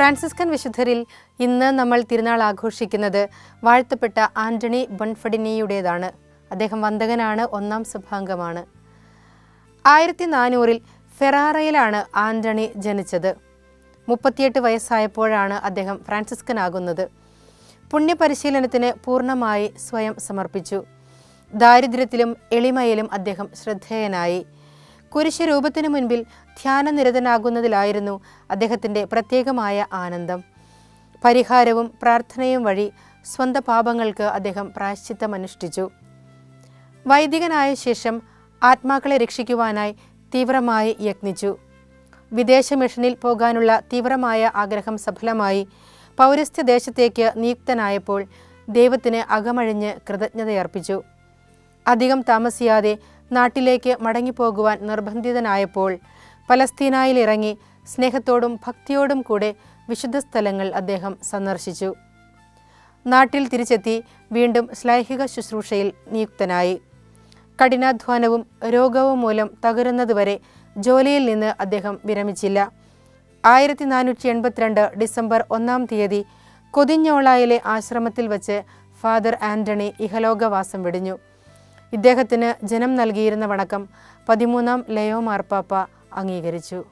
Franciscan വിശുദ്ധരിൽ ഇന്ന് നമ്മൾ തിരുനാൾ ആഘോഷിക്കുന്നത് വാഴ്ത്തപ്പെട്ട ആന്റണി ബൺഫഡിനിയുടേതാണ് അദ്ദേഹം വന്ദകനാണ് ഒന്നാം സഭാംഗമാണ്. ആയിരത്തി നാനൂറിൽ ഫെറാറയിലാണ് ആന്റണി ജനിച്ചത്. മുപ്പത്തിയെട്ട് വയസ്സായപ്പോഴാണ് അദ്ദേഹം ഫ്രാൻസിസ്കനാകുന്നത്. പുണ്യപരിശീലനത്തിന് പൂർണമായി സ്വയം സമർപ്പിച്ചു. ദാരിദ്ര്യത്തിലും എളിമയിലും അദ്ദേഹം ശ്രദ്ധേയനായി. കുരിശ് രൂപത്തിനു മുൻപിൽ ധ്യാനനിരതനാകുന്നതിലായിരുന്നു അദ്ദേഹത്തിന്റെ പ്രത്യേകമായ ആനന്ദം. പരിഹാരവും പ്രാർത്ഥനയും വഴി സ്വന്തം പാപങ്ങൾക്ക് അദ്ദേഹം പ്രായശ്ചിത്തമനുഷ്ഠിച്ചു. വൈദികനായ ശേഷം ആത്മാക്കളെ രക്ഷിക്കുവാനായി തീവ്രമായി യത്നിച്ചു. വിദേശ മിഷനിൽ പോകാനുള്ള തീവ്രമായ ആഗ്രഹം സഫലമായി പൗരസ്ത്യ ദേശത്തേക്ക് നിയുക്തനായപ്പോൾ ദൈവത്തിന് അകമഴിഞ്ഞ് കൃതജ്ഞതയർപ്പിച്ചു. അധികം താമസിയാതെ നാട്ടിലേക്ക് മടങ്ങിപ്പോകുവാൻ നിർബന്ധിതനായപ്പോൾ പലസ്തീനായിൽ ഇറങ്ങി സ്നേഹത്തോടും ഭക്തിയോടും കൂടെ വിശുദ്ധ സ്ഥലങ്ങൾ അദ്ദേഹം സന്ദർശിച്ചു. നാട്ടിൽ തിരിച്ചെത്തി വീണ്ടും ശ്ലൈഹിക ശുശ്രൂഷയിൽ നിയുക്തനായി. കഠിനാധ്വാനവും രോഗവും മൂലം തകരുന്നതുവരെ ജോലിയിൽ നിന്ന് അദ്ദേഹം വിരമിച്ചില്ല. ആയിരത്തി നാനൂറ്റി എൺപത്തിരണ്ട് ഡിസംബർ ഒന്നാം തീയതി കൊതിഞ്ഞോളായിലെ ആശ്രമത്തിൽ വച്ച് ഫാദർ ആന്റണി ഇഹലോകവാസം വെടിഞ്ഞു. ഇദ്ദേഹത്തിന് ജനം നൽകിയിരുന്ന വണക്കം പതിമൂന്നാം ലയോ മാർപ്പാപ്പ അംഗീകരിച്ചു.